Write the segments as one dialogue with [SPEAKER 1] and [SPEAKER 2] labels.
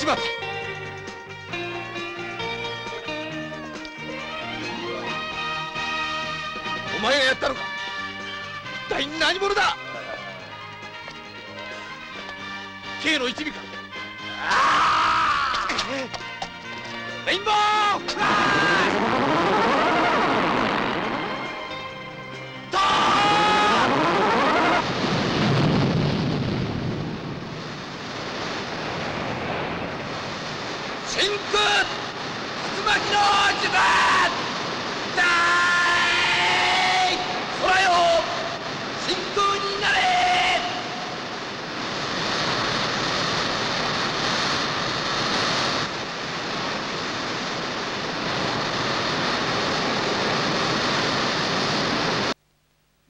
[SPEAKER 1] します。お前がやったのか。一体何者だ。K の一味か。レインボー！真空竜巻の術だーい空よ真空になれ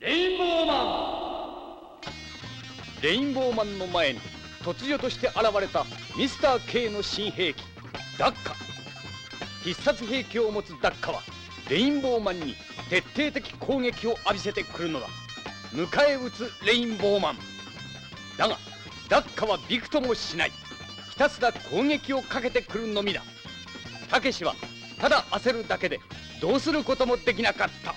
[SPEAKER 2] レインボーマン。レインボーマンの前に突如として現れたミスター K の新兵器。ダッカ。必殺兵器を持つダッカはレインボーマンに徹底的攻撃を浴びせてくるのだ。迎え撃つレインボーマン。だがダッカはびくともしない。ひたすら攻撃をかけてくるのみだ。たけしはただ焦るだけでどうすることもできなかった。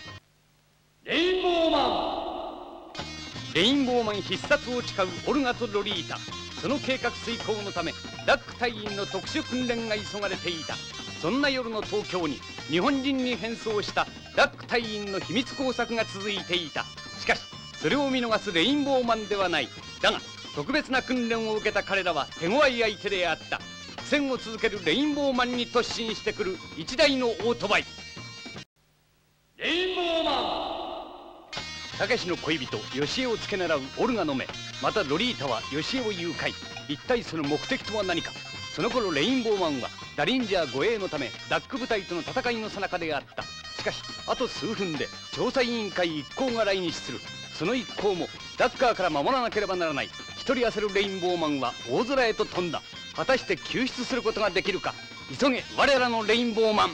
[SPEAKER 2] レインボーマン。レインボーマン必殺を誓うオルガとロリータその計画遂行のためダック隊員の特殊訓練が急がれていた。そんな夜の東京に日本人に変装したダック隊員の秘密工作が続いていた。しかしそれを見逃すレインボーマンではない。だが特別な訓練を受けた彼らは手強い相手であった。苦戦を続けるレインボーマンに突進してくる一台のオートバイ。たけしの恋人吉江を付け狙うオルガの目。またロリータは吉江を誘拐。一体その目的とは何か。その頃レインボーマンはダリンジャー護衛のためダック部隊との戦いの最中であった。しかしあと数分で調査委員会一行が来日する。その一行もダッカーから守らなければならない。一人焦るレインボーマンは大空へと飛んだ。果たして救出することができるか。急げ我らのレインボーマン。